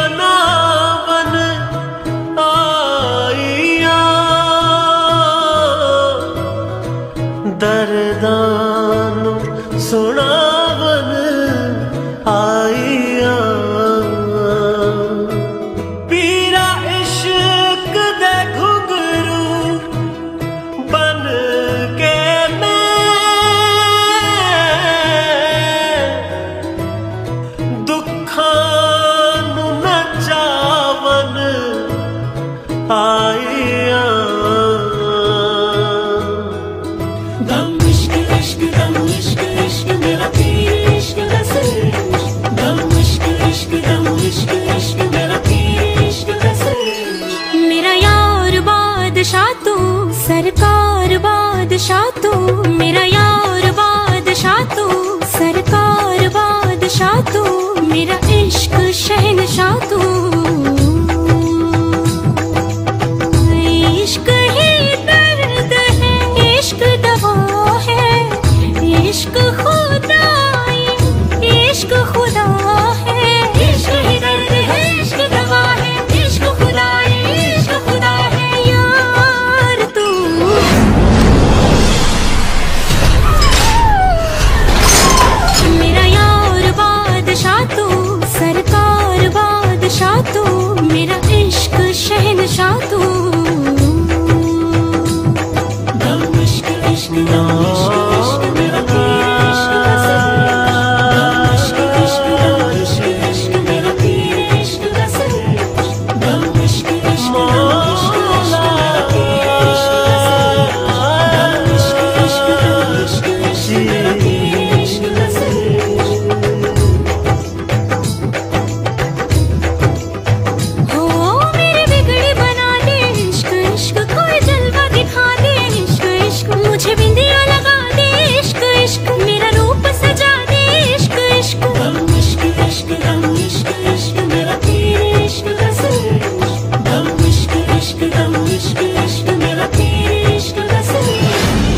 बनावन आइया दरदान सुना सरकार बादशाह तू मेरा यार बादशाह तू।